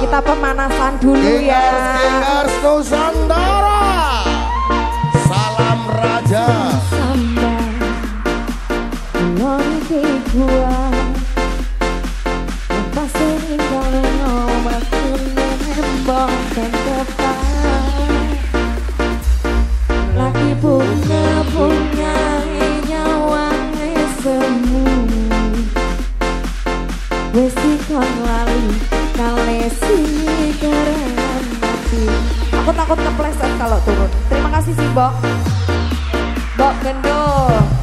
Kita pemanasan dulu Gingers, ya. Gingers, kalau turun. Terima kasih sih, Bok Bok Gendul.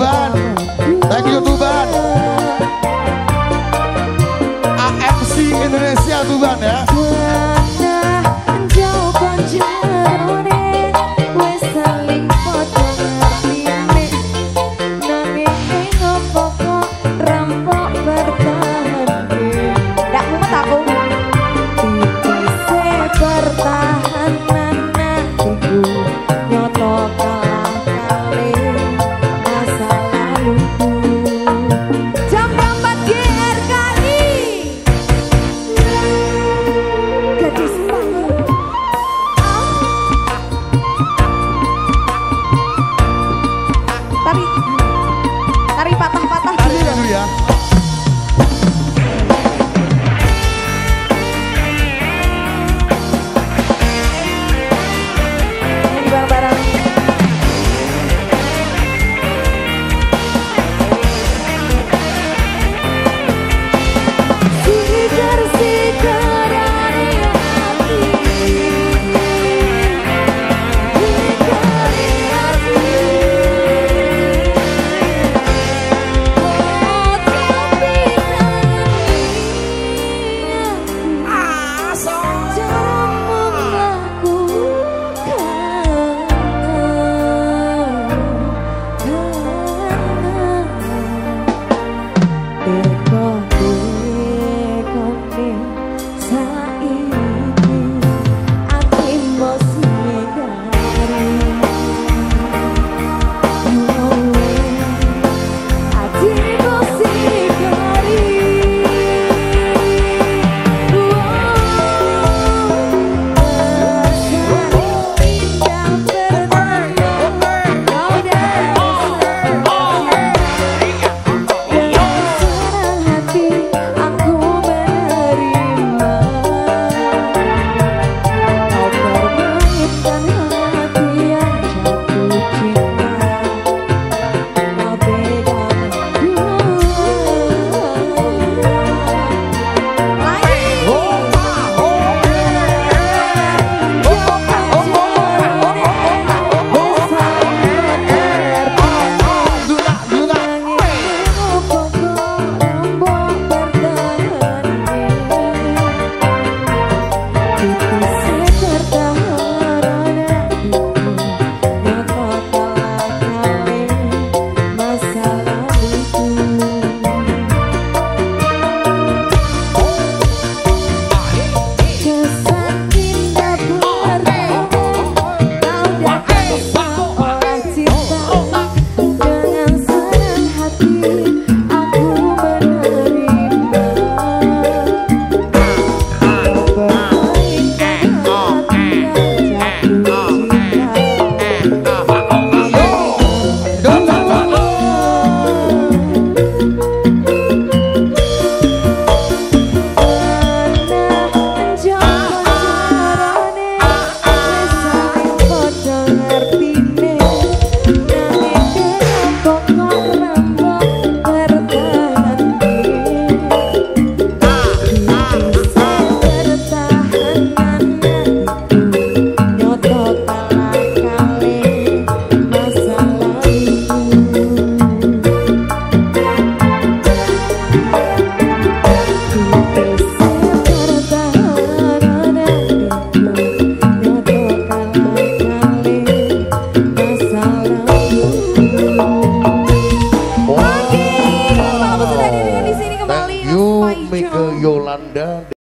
Tuban. Thank you Tuban. AFC Indonesia Tuban ya. Mega Yolanda.